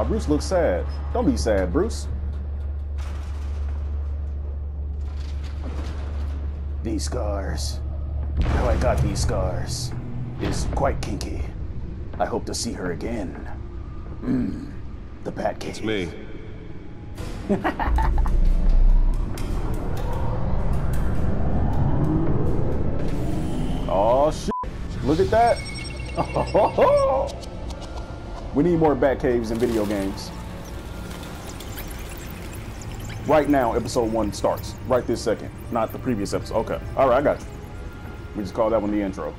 Oh, Bruce looks sad. Don't be sad, Bruce. These scars. How I got these scars is quite kinky. I hope to see her again. Mmm. The Batcave. It's me. Oh shit! Look at that! Oh, we need more bat caves in video games. Right now, episode one starts. Right this second, not the previous episode. Okay. All right, I got you. We just call that one the intro.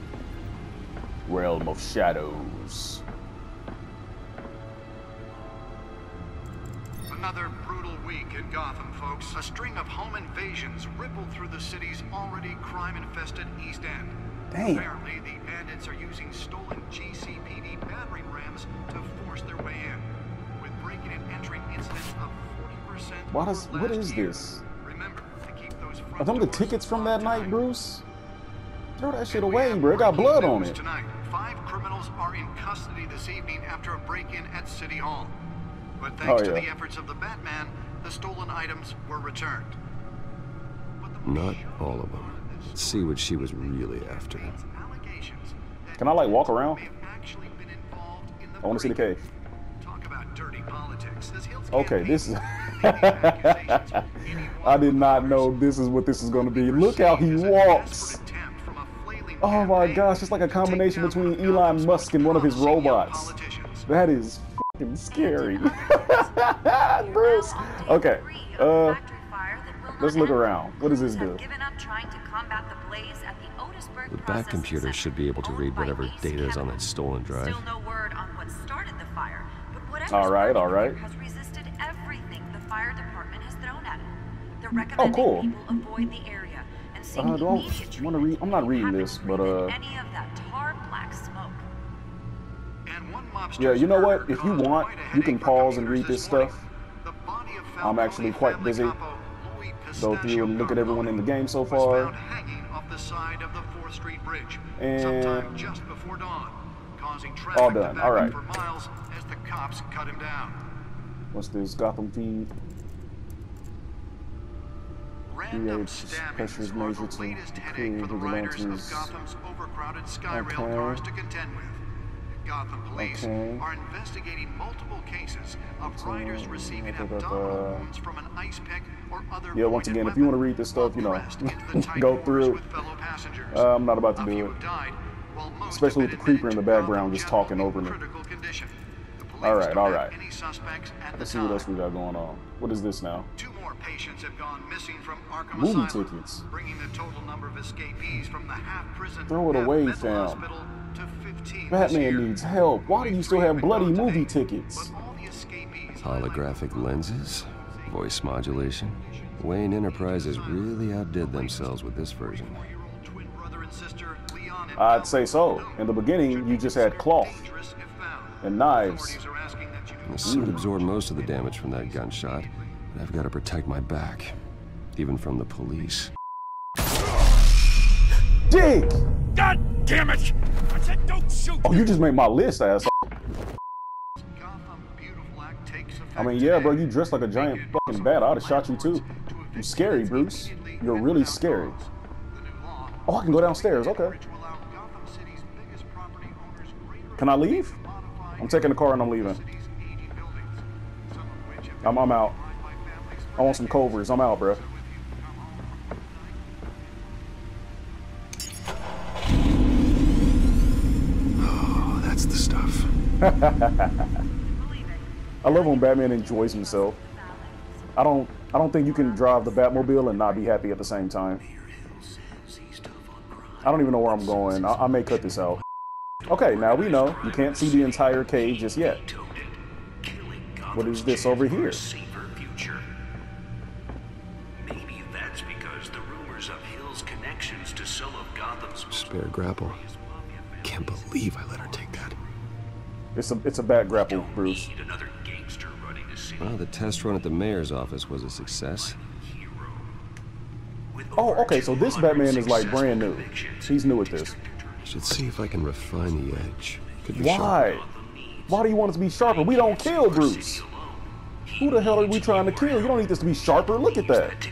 Realm of Shadows. Another brutal week in Gotham, folks. A string of home invasions rippled through the city's already crime-infested East End. Damn. Apparently, the bandits are using stolen GCPD battering rams to force their way in, with breaking and entering incidents of 40% Why does- over what last is year. this? Remember to keep those Are them the tickets from that locked night, tight. Bruce? Throw that shit away, bro. It got blood on news it. Tonight, five criminals are in custody this evening after a break-in at City Hall. But thanks Oh, to the efforts of the Batman, the stolen items were returned. But the Not all of them. Part this Let's see what she was really after. contains allegations that Can I, like, walk around? may have actually been involved in the I want to see the cave. Talk about dirty politics. Okay, this is. making accusations. Anyone I did not know this is what this is going to be. Look how he seen as a walks. desperate attempt from a flailing Oh my gosh, it's like a combination between Elon Musk and one of his most promising young robots. That is fucking scary. Bruce. Okay. Uh, let's look around. What does this do? The Batcomputer should be able to read whatever data is on that stolen drive. Still no word on what started the fire, but whatever's All right, all working right. has resisted everything the fire department has thrown at it. They're recommending Oh, cool. people avoid the area and seek Uh, do I immediate wanna read- I'm not reading this, but, uh, any of that tar black smoke. And one mobster's Yeah, you know what? If you want, you can pause and read this stuff. The body of I'm actually quite busy. capo Louis Go through and look at everyone in the game so was far. Found hanging off the side of the 4th Street Bridge And- sometime just before dawn, causing traffic All to done. back All up for miles as the cops cut him down. What's this? Gotham feed. Random stabbings are the to latest headache create for the riders of. Gotham's overcrowded Skyrail Okay. cars to contend with. Gotham police Okay. are investigating multiple cases of Okay. riders receiving abdominal wounds from an ice pick or other Yeah, once again, if you wanna read this stuff, you know, while pressed into the tight go through. passengers. Uh, I'm not about to do it. died, Especially with the creeper in the background just talking over me. critical condition. The police All right, all right. Any suspects at Let's the see what else we got going on. What is this now? Two more patients have gone missing from Arkham Movie Asylum, tickets. bringing the total number of escapees from the half-prison, Throw it away, fam. Batman year. needs help. Why do you still have bloody movie tickets? But all the escapees Holographic lenses, voice modulation. Wayne Enterprises really outdid themselves with this version. Four-year-old twin brother and sister, Leon and I'd say so. In the beginning, you just had cloth dangerous if found. and knives. Authorities are asking that you do The suit mm. absorbed most of the damage from that gunshot, but I've got to protect my back, even from the police. Dig! God damn it! Don't shoot! Oh, you just made my list, ass. I mean, yeah, bro, you dressed like a giant fucking bat. I'd have shot you too. You're scary, Bruce. You're really scary. Oh, I can go downstairs. Okay. Can I leave? I'm taking the car and I'm leaving. city's 80 buildings, some of which have I'm, I'm out. I want some Culver's. I'm out, bro. I love when Batman enjoys himself. I don't. I don't think you can drive the Batmobile and not be happy at the same time. I don't even know where I'm going. I, I may cut this out. Okay, now we know you can't see the entire cave just yet. What is this over here? Spare grapple. Can't believe I let. It's a it's a bat grapple, Bruce. need another gangster running the. Well, the test run at the mayor's office was a success. Oh, okay. So this Batman is like brand new. He's new at this. Should see if I can refine the edge. Could be Why? sharper. Why do you want us to be sharper? We don't kill Bruce. Who the hell are we trying to kill? You don't need this to be sharper. Look at that. Can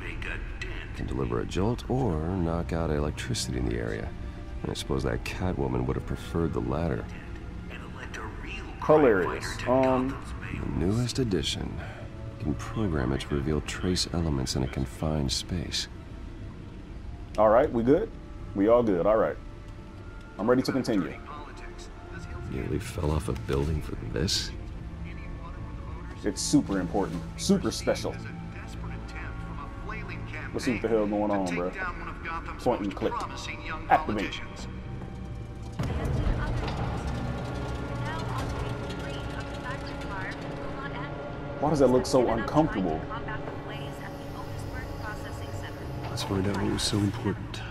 make a dent. Can deliver a jolt or knock out electricity in the area. And I suppose that Catwoman would have preferred the latter. Hilarious. Um, The newest addition can program it to reveal trace elements in a confined space. All right, we good? We all good. All right. I'm ready to continue. Politics. Does Hills Nearly fell off a building for this. any water with odors? It's super important, super special. There's a desperate attempt from a flailing campaign Let's see what the hell going on, take bruh. down one of Gotham's Point and click. promising young Activate. Why does that look so uncomfortable? to combat the blaze at the Otisburg Processing Center. Let's find out what was so important.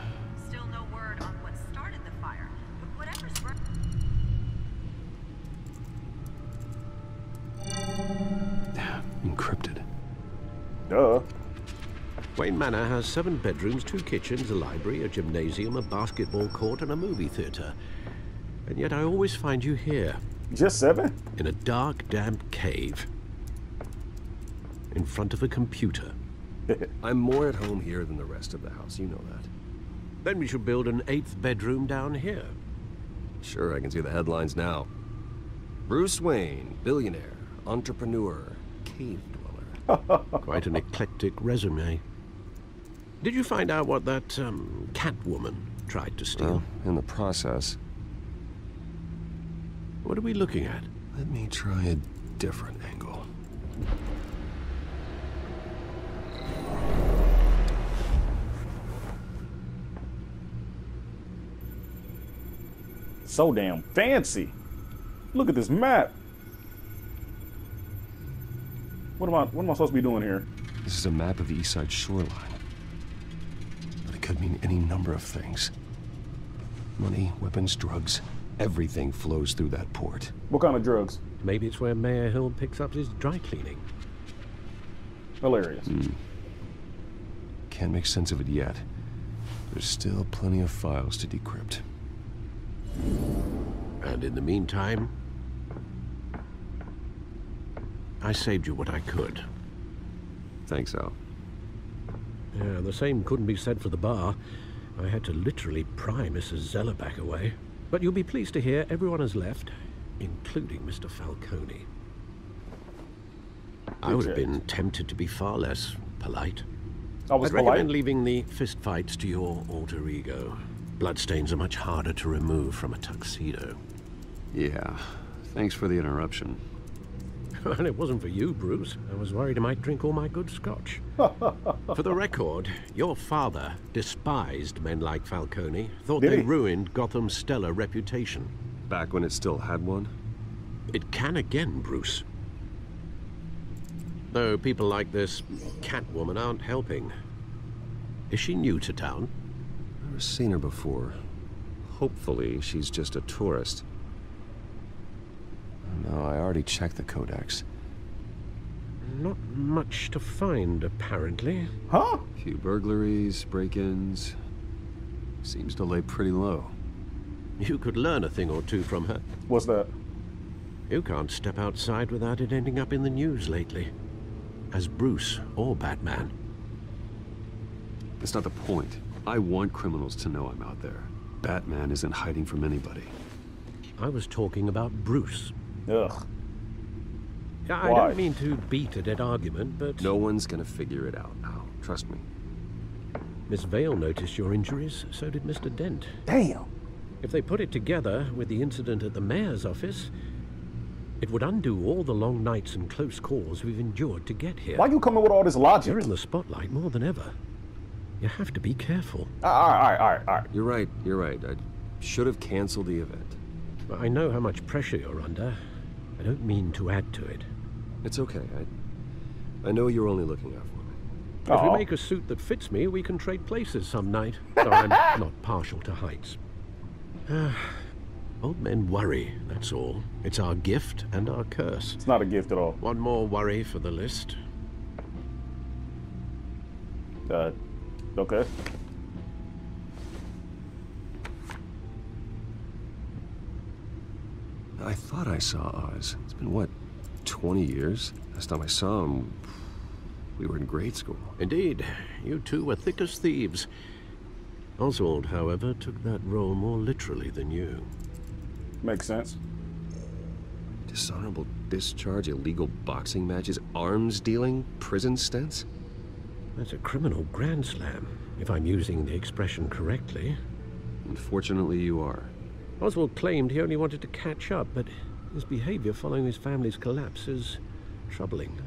Still no word on what started the fire, but whatever's bur- Encrypted. Duh. Wayne Manor has seven bedrooms, two kitchens, a library, a gymnasium, a basketball court, and a movie theatre. And yet I always find you here, Just seven? in a dark, damp cave, in front of a computer. I'm more at home here than the rest of the house, you know that. Then we should build an eighth bedroom down here. Sure, I can see the headlines now. Bruce Wayne, billionaire, entrepreneur, cave dweller. Quite an eclectic resume. Did you find out what that um, Catwoman tried to steal? Well, in the process, What are we looking at? let me try a different angle. So damn fancy. Look at this map. What am I what am I supposed to be doing here? This is a map of the east side shoreline. But it could mean any number of things. Money, weapons, drugs, everything flows through that port. What kind of drugs? Maybe it's where Mayor Hill picks up his dry cleaning. Hilarious. Hmm. Can't make sense of it yet. There's still plenty of files to decrypt. And in the meantime, I saved you what I could. Thanks, Al. Yeah, the same couldn't be said for the bar. I had to literally pry Mrs. Zeller back away. But you'll be pleased to hear everyone has left, including Mr. Falcone. I would have been tempted to be far less polite. I was I'd recommend polite. leaving the fistfights to your alter ego. Bloodstains are much harder to remove from a tuxedo. Yeah. Thanks for the interruption. Well, it wasn't for you, Bruce. I was worried I might drink all my good scotch. for the record, your father despised men like Falcone, thought Did they he? ruined Gotham's stellar reputation. Back when it still had one? It can again, Bruce. Though people like this Catwoman aren't helping. Is she new to town? Never seen her before. Hopefully, she's just a tourist. No, I already checked the codex. Not much to find, apparently. Huh? Few burglaries, break-ins. Seems to lay pretty low. You could learn a thing or two from her. What's that? You can't step outside without it ending up in the news lately. As Bruce or Batman. That's not the point. I want criminals to know I'm out there. Batman isn't hiding from anybody. I was talking about Bruce. Ugh. I Why? don't mean to beat a dead argument, but No one's gonna figure it out now. Trust me. Miss Vale noticed your injuries, so did Mr. Dent. Damn. If they put it together with the incident at the mayor's office, it would undo all the long nights and close calls we've endured to get here. Why are you coming with all this logic? You're in the spotlight more than ever. You have to be careful. All right, all right, all right, all right. You're right, you're right. I should have canceled the event. I know how much pressure you're under. I don't mean to add to it. It's okay. I, I know you're only looking out for me. If Aw. we make a suit that fits me, we can trade places some night. Though I'm not partial to heights. Ah, Old men worry, that's all. It's our gift and our curse. It's not a gift at all. One more worry for the list. Uh, okay. I thought I saw Oz. It's been, what, 20 years? Last time I saw him, we were in grade school. Indeed, you two were thick as thieves. Oswald, however, took that role more literally than you. Makes sense. Dishonorable discharge, illegal boxing matches, arms dealing, prison stints? That's a criminal grand slam, if I'm using the expression correctly. Unfortunately, you are. Oswald claimed he only wanted to catch up, but his behavior following his family's collapse is troubling.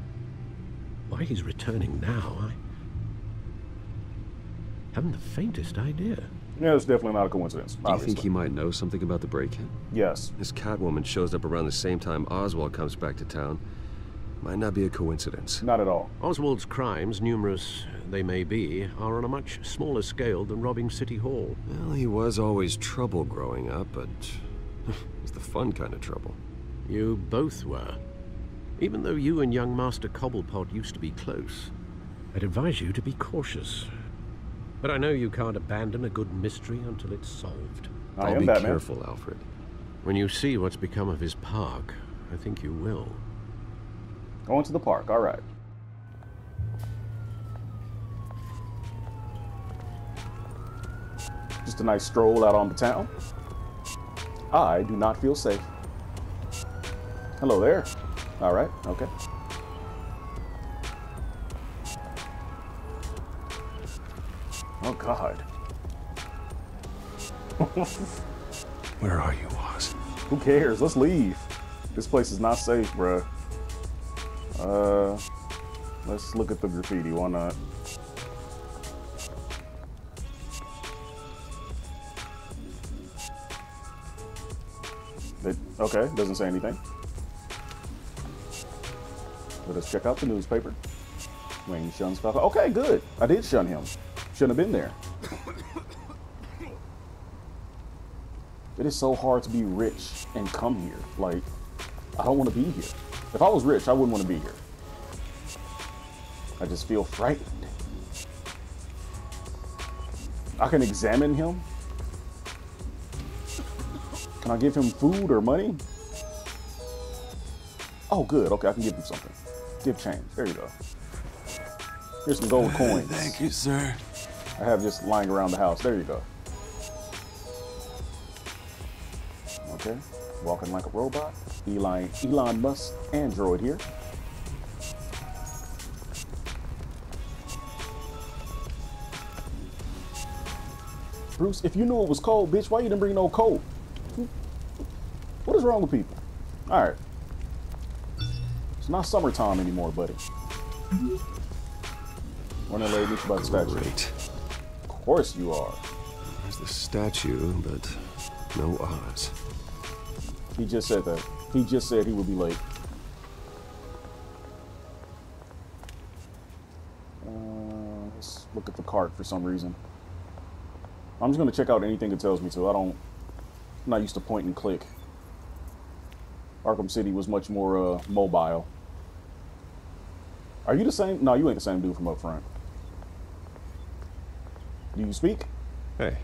Why he's returning now, I haven't the faintest idea. Yeah, it's definitely not a coincidence. Do you think he might know something about the break-in? Yes. This Catwoman shows up around the same time Oswald comes back to town. Might not be a coincidence. Not at all. Oswald's crimes, numerous they may be, are on a much smaller scale than robbing City Hall. Well, he was always trouble growing up, but it was the fun kind of trouble. You both were. Even though you and young Master Cobblepot used to be close, I'd advise you to be cautious. But I know you can't abandon a good mystery until it's solved. I I'll am be Batman. careful, Alfred. When you see what's become of his park, I think you will. Going to the park. All right. Just a nice stroll out on the town. I do not feel safe. Hello there. All right. Okay. Oh God. Where are you, Oz? Who cares? Let's leave. This place is not safe, bruh. Uh, let's look at the graffiti. Why not? It, okay, doesn't say anything. Let us check out the newspaper. Wayne shuns Falcone. Okay, good. I did shun him. Shouldn't have been there. It is so hard to be rich and come here. Like, I don't want to be here. If I was rich, I wouldn't want to be here. I just feel frightened. I can examine him. Can I give him food or money? Oh, good. Okay, I can give him something. Give change. There you go. Here's some gold coins. Thank you, sir. I have just lying around the house. There you go. Okay, walking like a robot. Elon, Elon Musk android here. Bruce, if you knew it was cold, bitch, why you didn't bring no coat? What is wrong with people? All right. It's not summertime anymore, buddy. Running late, meet you by the statue. Great. Of course you are. There's the statue, but no Oz. He just said that. He just said he would be late. Uh, let's look at the cart for some reason. I'm just gonna check out anything it tells me to. I don't. I'm not used to point and click. Arkham City was much more uh, mobile. Are you the same? No, you ain't the same dude from up front. Do you speak? Hey,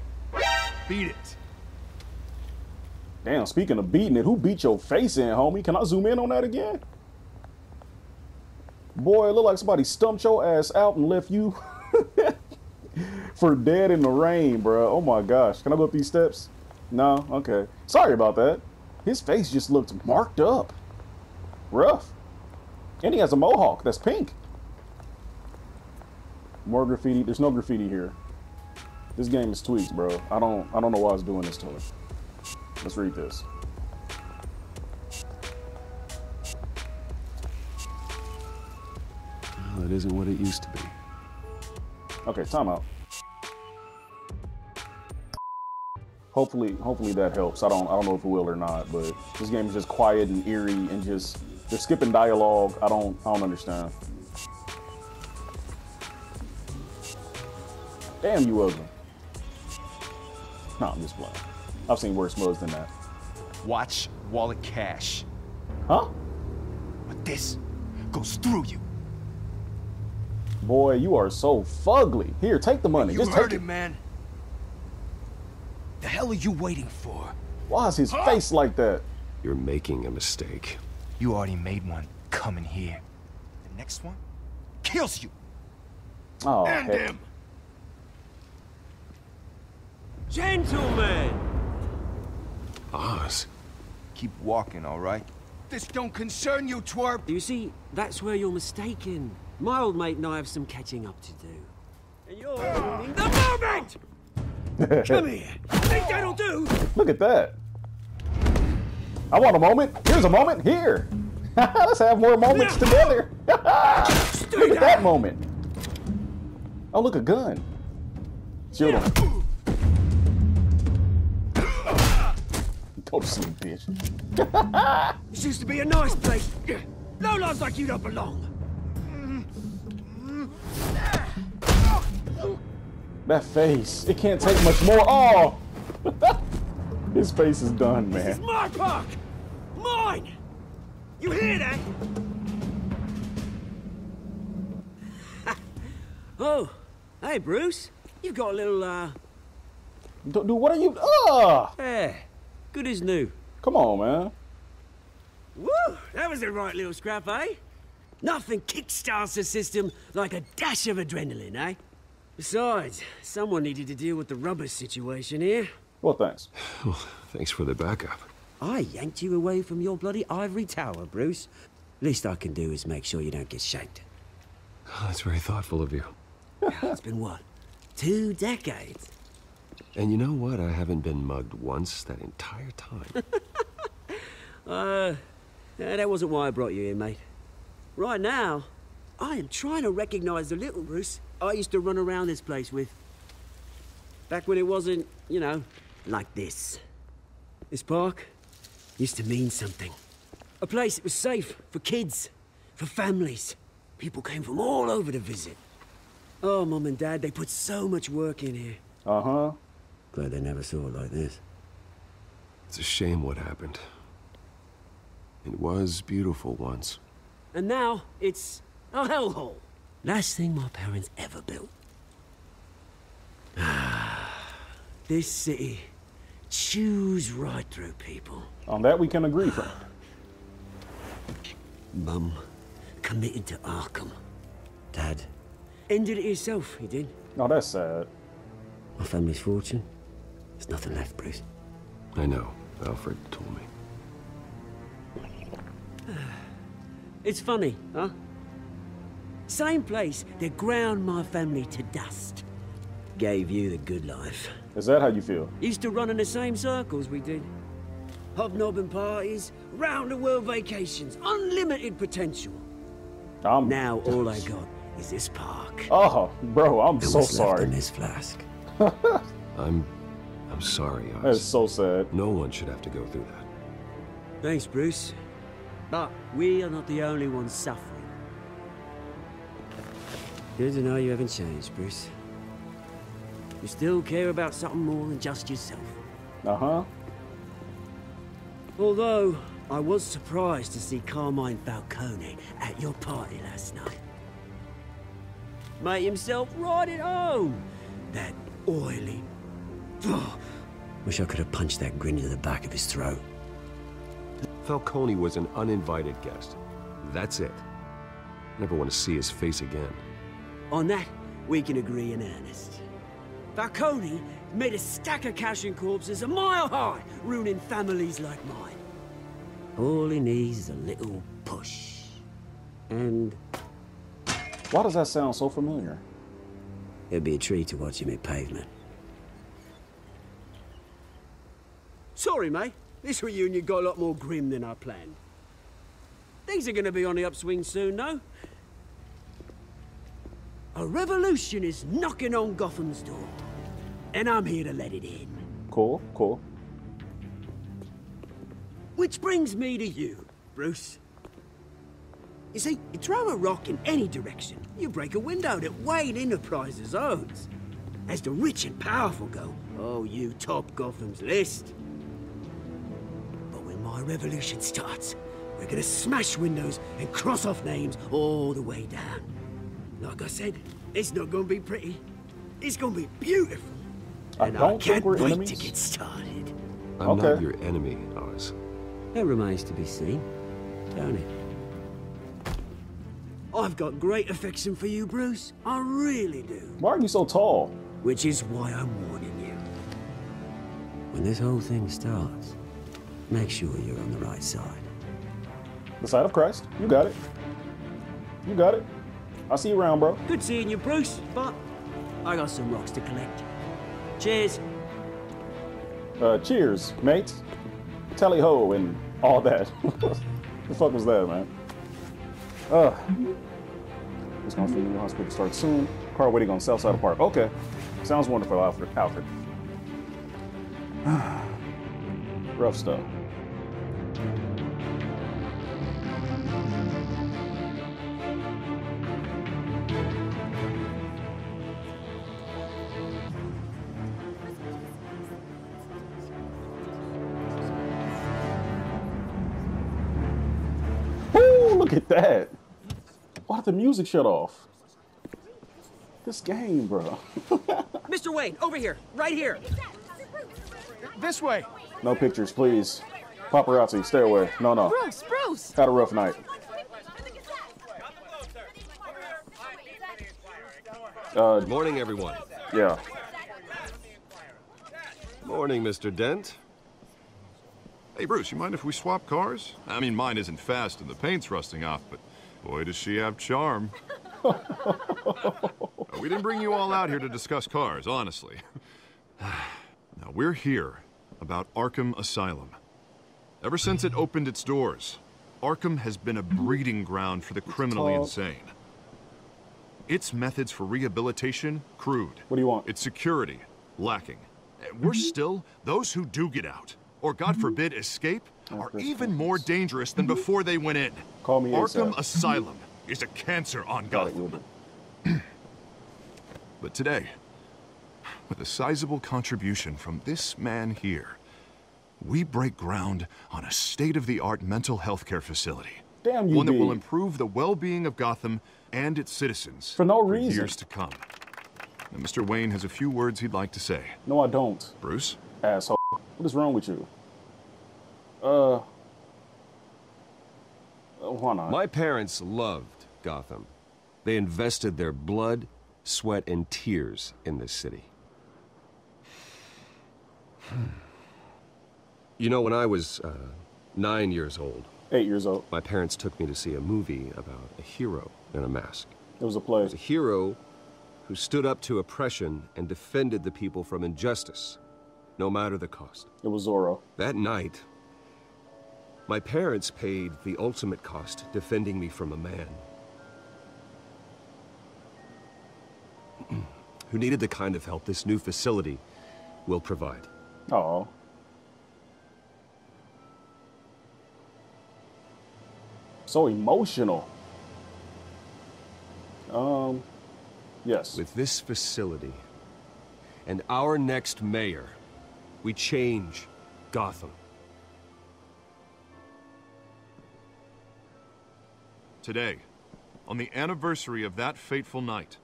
Beat it. Damn, speaking of beating it, who beat your face in, homie? Can I zoom in on that again? Boy, it look like somebody stumped your ass out and left you for dead in the rain, bro. Oh my gosh. Can I go up these steps? No? Okay. Sorry about that. His face just looked marked up. Rough. And he has a mohawk that's pink. More graffiti. There's no graffiti here. This game is tweaked, bro. I don't I don't know why it's doing this to me. Let's read this. well, it isn't what it used to be. Okay, time out. Hopefully, hopefully that helps. I don't, I don't know if it will or not, but this game is just quiet and eerie and just they're skipping dialogue. I don't, I don't understand. Damn you, ugly. Nah, I'm just playing. I've seen worse mugs than that. Watch wallet cash. Huh? But this goes through you. Boy, you are so fugly. Here, take the money. You just heard take it, man. The hell are you waiting for? Why is his face like that? You're making a mistake. You already made one coming here. The next one kills you. Oh, And heck. him. Gentlemen! Oz. Keep walking, all right? This don't concern you, twerp. You see, that's where you're mistaken. My old mate and I have some catching up to do. And you're ruining the moment! Come here. Think that'll do? Look at that. I want a moment. Here's a moment. Here. Let's have more moments together. look at that moment. Oh, look, a gun. Shoot him. To bitch. This used to be a nice place. No lives like you don't belong. That face. It can't take much more. Oh! His face is done, This is man. my park! Mine! You hear that? oh, hey, Bruce. You've got a little, uh, Dude, what are you? Ah! yeah, good as new. Come on, man. Woo! That was a right little scrap, eh? Nothing kickstarts the system like a dash of adrenaline, eh? Besides, someone needed to deal with the rubber situation here. Well, thanks. Thanks for the backup. I yanked you away from your bloody ivory tower, Bruce. Least I can do is make sure you don't get shanked. Oh, that's very thoughtful of you. It's been what? Two decades? And you know what? I haven't been mugged once that entire time. Uh, that wasn't why I brought you here, mate. Right now, I am trying to recognize the little Bruce I used to run around this place with. Back when it wasn't, you know, like this. This park used to mean something. A place that was safe for kids, for families. People came from all over to visit. Oh, Mum and Dad, they put so much work in here. Uh huh. Glad they never saw it like this. It's a shame what happened. It was beautiful once. And now it's a hellhole. Last thing my parents ever built. this city chews right through people. On that we can agree, friend. Mum committed to Arkham. Dad ended it himself, he did. Oh, that's sad. My family's fortune. There's nothing left, Bruce. I know. Alfred told me. It's funny, huh? Same place that ground my family to dust. Gave you the good life. Is that how you feel? Used to run in the same circles we did. Hobnobbing parties, round the world vacations, unlimited potential. I'm Now all I got is this park. Oh, bro, I'm and so what's left sorry. in this flask. I'm... I'm sorry, That is so sad. No one should have to go through that. Thanks, Bruce. But we are not the only ones suffering. Good to know you haven't changed, Bruce. You still care about something more than just yourself. Uh huh. Although, I was surprised to see Carmine Falcone at your party last night. Made himself right at home. That oily... Ugh. Wish I could have punched that grin into the back of his throat. Falcone was an uninvited guest. That's it. Never want to see his face again. On that, we can agree in earnest. Falcone made a stack of cash and corpses a mile high, ruining families like mine. All he needs is a little push. And Why does that sound so familiar? It'd be a treat to watch him hit pavement. Sorry, mate. This reunion got a lot more grim than I planned. Things are gonna be on the upswing soon, though. A revolution is knocking on Gotham's door. And I'm here to let it in. Cool, cool. Which brings me to you, Bruce. You see, you throw a rock in any direction, you break a window that Wayne Enterprises owns. As the rich and powerful go, oh, you top Gotham's list. But when my revolution starts, we're gonna smash windows and cross off names all the way down. Like I said, it's not gonna be pretty. It's gonna be beautiful. I and don't I can't we're wait enemies. to get started. I'm not your enemy, Oz. That remains to be seen, don't it? I've got great affection for you, Bruce. I really do. Why are you so tall? Which is why I'm warning you. When this whole thing starts, make sure you're on the right side. The side of Christ. You got it. You got it. I'll see you around, bro. Good seeing you, Bruce, but I got some rocks to collect. Cheers. Uh, cheers, mates. Tally ho and all that. the fuck was that, man? Uh, this going for hospital starts soon. Car waiting on south side of park. Okay, sounds wonderful, Alfred. Alfred. Rough stuff. Ooh, look at that. Why did the music shut off? This game, bro. Mr. Wayne, over here, right here. This way. No pictures, please. Paparazzi, stay away. No, no. Bruce, Bruce! Had a rough night. Uh, Morning, everyone. yeah. Morning, Mr. Dent. Hey, Bruce, you mind if we swap cars? I mean, mine isn't fast and the paint's rusting off, but boy, does she have charm. We didn't bring you all out here to discuss cars, honestly. now, we're here about Arkham Asylum. Ever since it opened its doors, Arkham has been a breeding ground for the criminally insane. Its methods for rehabilitation, crude. What do you want? Its security, lacking. And We're mm-hmm. still, those who do get out, or God mm-hmm. forbid escape, are even more dangerous than mm-hmm. before they went in. Call me Arkham ASAP. Asylum is a cancer on Got Gotham. But today, with a sizable contribution from this man here, we break ground on a state-of-the-art mental health care facility. Damn you, One that will improve the well-being of Gotham and its citizens For no reason. years to come. And Mr. Wayne has a few words he'd like to say. No, I don't. Bruce? Asshole. What is wrong with you? Uh. uh, Why not? My parents loved Gotham. They invested their blood, sweat, and tears in this city. You know, when I was uh, nine years old, Eight years old. my parents took me to see a movie about a hero in a mask. It was a play. It was A hero who stood up to oppression and defended the people from injustice, no matter the cost. It was Zorro. That night, my parents paid the ultimate cost defending me from a man who needed the kind of help this new facility will provide. Oh. So emotional. Um, yes. With this facility and our next mayor, we change Gotham. Today, on the anniversary of that fateful night,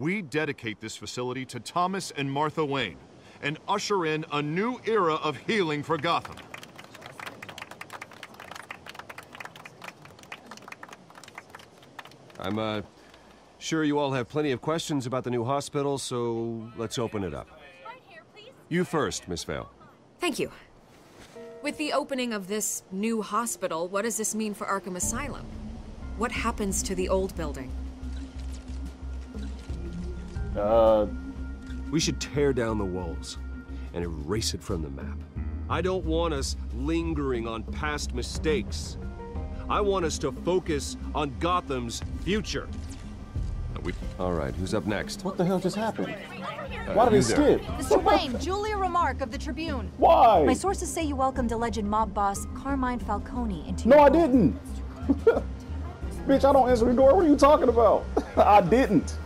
we dedicate this facility to Thomas and Martha Wayne and usher in a new era of healing for Gotham. I'm, uh, sure you all have plenty of questions about the new hospital, so let's open it up. You first, Miss Vale. Thank you. With the opening of this new hospital, what does this mean for Arkham Asylum? What happens to the old building? Uh, We should tear down the walls and erase it from the map. I don't want us lingering on past mistakes. I want us to focus on Gotham's future. We All right, who's up next? what the hell just happened? Uh, Why did you it there. skip? Mr. Wayne, Julia Remark of the Tribune. Why? My sources say you welcomed alleged mob boss Carmine Falcone into No, your I didn't. Bitch, I don't answer the door. What are you talking about? I didn't.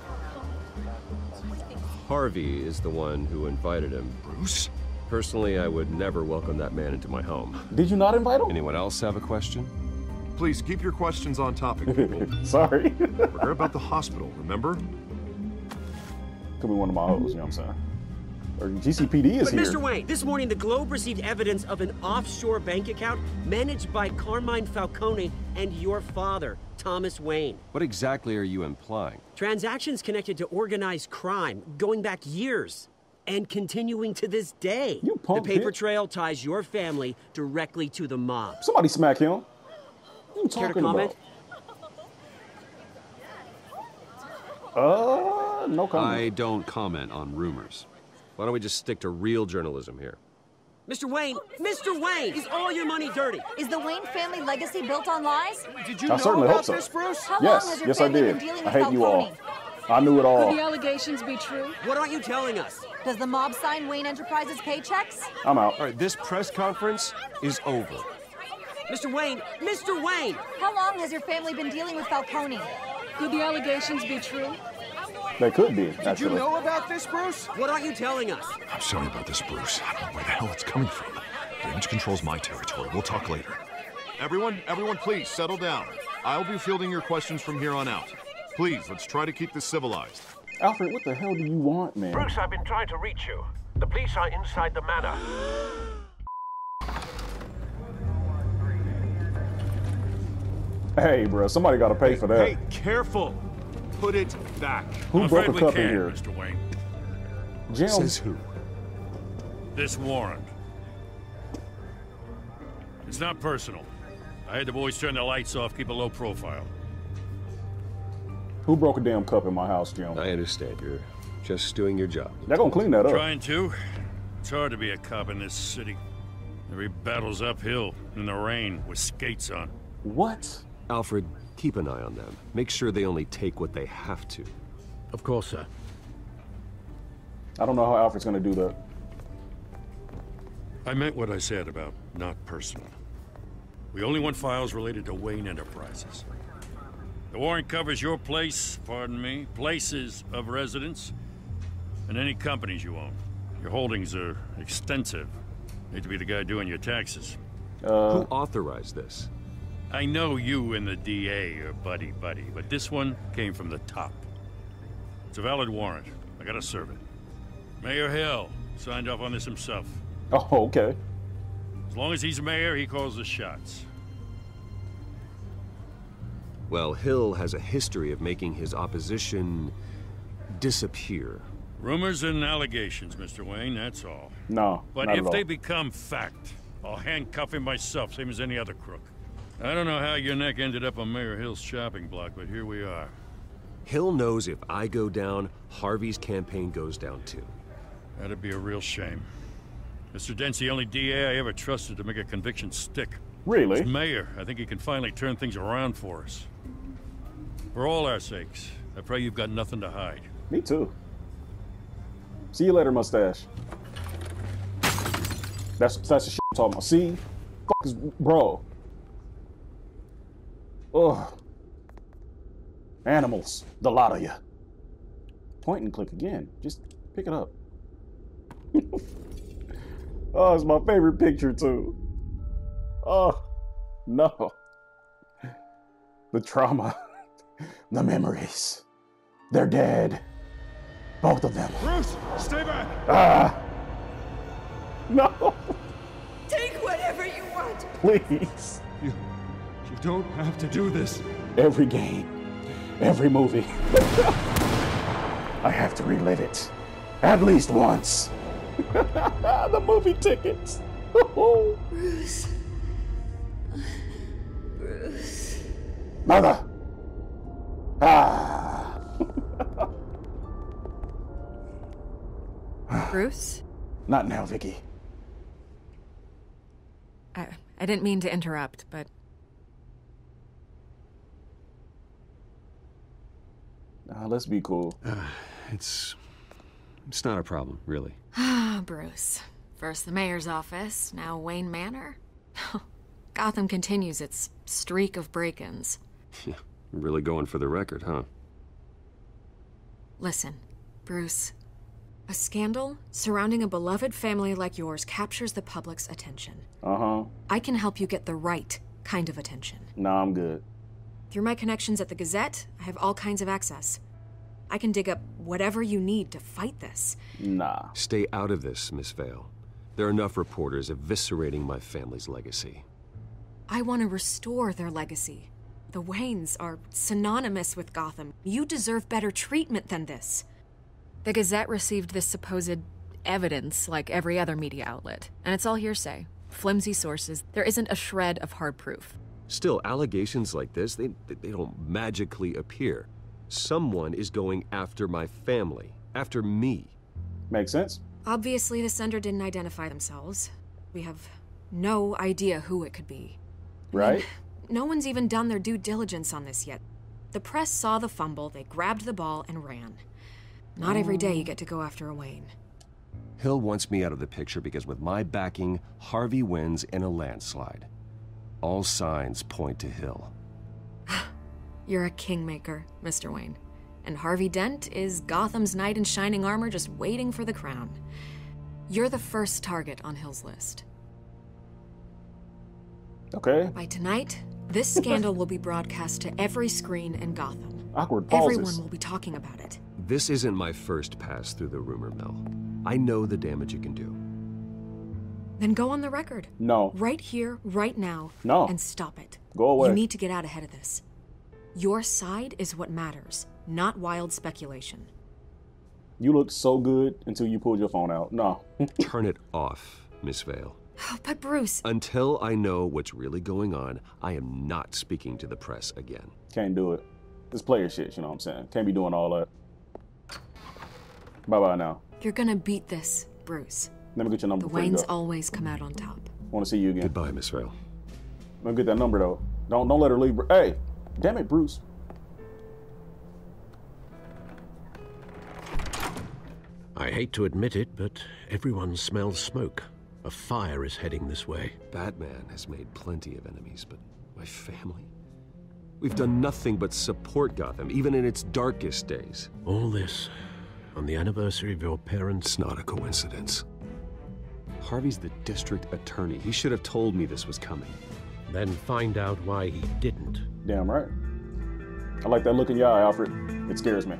Harvey is the one who invited him. Bruce? Personally, I would never welcome that man into my home. Did you not invite him? Anyone else have a question? Please keep your questions on topic, people. Sorry. We're about the hospital, remember? Could be one of my hoes, you know what I'm saying? Or GCPD is But here. Mr. Wayne, this morning the Globe received evidence of an offshore bank account managed by Carmine Falcone and your father, Thomas Wayne. What exactly are you implying? Transactions connected to organized crime going back years and continuing to this day. You the paper bitch. trail ties your family directly to the mob. Somebody smack him. What are you Care to talking comment? about? Uh, no comment. I don't comment on rumors. Why don't we just stick to real journalism here? Mr. Wayne, oh, Mr. Wayne, is all your money dirty? Is the Wayne family legacy built on lies? Did you I certainly hope so. How long Yes, has your yes, I did. I hate you all. I knew it all. Could the allegations be true? What aren't you telling us? Does the mob sign Wayne Enterprises paychecks? I'm out. All right, this press conference is over. Mr. Wayne, Mr. Wayne! How long has your family been dealing with Falcone? Could the allegations be true? They could be, Did you know about this, Bruce? What aren't you telling us? I'm sorry about this, Bruce. I don't know where the hell it's coming from. Damage control's my territory. We'll talk later. Everyone, everyone, please settle down. I'll be fielding your questions from here on out. Please, let's try to keep this civilized. Alfred, what the hell do you want, man? Bruce, I've been trying to reach you. The police are inside the manor. Hey, bro, somebody got to pay for that. Hey, careful. Put it back. Who I'm broke afraid a cup we in here? Mr. Wayne. Jim, Says who? This warrant. It's not personal. I had the boys turn the lights off, keep a low profile. who broke a damn cup in my house, Jim? I understand. You're just doing your job. They're gonna clean that up. Trying to. It's hard to be a cop in this city. Every battle's uphill, in the rain, with skates on. What? Alfred, keep an eye on them. Make sure they only take what they have to. Of course, sir. I don't know how Alfred's gonna do that. I meant what I said about not personal. We only want files related to Wayne Enterprises. The warrant covers your place, pardon me, places of residence, and any companies you own. Your holdings are extensive. Need to be the guy doing your taxes. Uh, Who authorized this? I know you and the DA are buddy buddy, but this one came from the top. It's a valid warrant. I gotta serve it. Mayor Hill signed off on this himself. Oh, okay. As long as he's mayor, he calls the shots. Well, Hill has a history of making his opposition disappear. Rumors and allegations, Mr. Wayne, that's all. No, But not if at they become fact, I'll handcuff him myself, same as any other crook. I don't know how your neck ended up on Mayor Hill's shopping block, but here we are. Hill knows if I go down, Harvey's campaign goes down too. That'd be a real shame. Mr. Dent's the only DA I ever trusted to make a conviction stick. Really? As mayor, I think he can finally turn things around for us. For all our sakes, I pray you've got nothing to hide. Me too. See you later, mustache. That's that's the shit I'm talking about. See, fuck is bro. Ugh. Animals, the lot of you. Point and click again. Just pick it up. oh, it's my favorite picture too. Oh no. The trauma, the memories. They're dead. Both of them. Bruce, stay back! Ah! No! Take whatever you want. Please. You, you don't have to do this. Every game, every movie. I have to relive it. At least once. the movie tickets. Bruce. Bruce. Mother! Ah! Bruce? Not now, Vicki. I, I didn't mean to interrupt, but Uh, let's be cool. It's. It's not a problem, really. Ah, Bruce. First the mayor's office, now Wayne Manor. Gotham continues its streak of break ins. Yeah, really going for the record, huh? Listen, Bruce. A scandal surrounding a beloved family like yours captures the public's attention. Uh huh. I can help you get the right kind of attention. Nah, I'm good. Through my connections at the Gazette, I have all kinds of access. I can dig up whatever you need to fight this. Nah. Stay out of this, Miss Vale. There are enough reporters eviscerating my family's legacy. I want to restore their legacy. The Waynes are synonymous with Gotham. You deserve better treatment than this. The Gazette received this supposed evidence like every other media outlet, and it's all hearsay. Flimsy sources. There isn't a shred of hard proof. Still, allegations like this, they, they don't magically appear. Someone is going after my family, after me. Makes sense. Obviously, the sender didn't identify themselves. We have no idea who it could be. Right? No one's even done their due diligence on this yet. The press saw the fumble, they grabbed the ball, and ran. Not every day you get to go after a Wayne. Hill wants me out of the picture because with my backing, Harvey wins in a landslide. All signs point to Hill. You're a kingmaker, Mr. Wayne. And Harvey Dent is Gotham's knight in shining armor just waiting for the crown. You're the first target on Hill's list. Okay. By tonight, this scandal will be broadcast to every screen in Gotham. Awkward pauses. Everyone will be talking about it. This isn't my first pass through the rumor mill. I know the damage it can do. Then go on the record. No. Right here, right now. No. And stop it. Go away. You need to get out ahead of this. Your side is what matters, not wild speculation. You looked so good until you pulled your phone out. No. Turn it off, Miss Vale. Oh, but Bruce. Until I know what's really going on, I am not speaking to the press again. Can't do it. This player shit, you know what I'm saying? Can't be doing all that. Bye bye now. You're gonna beat this, Bruce. Let me get your number The before Waynes always come out on top. want to see you again. Goodbye, Miss Vale. Let me get that number though. Don't don't let her leave. Hey, damn it, Bruce. I hate to admit it, but everyone smells smoke. A fire is heading this way. Batman has made plenty of enemies, but my family? We've done nothing but support Gotham, even in its darkest days. All this on the anniversary of your parents' It's not a coincidence. Harvey's the district attorney. He should have told me this was coming. Then find out why he didn't. Damn right. I like that look in your eye, Alfred. It scares me.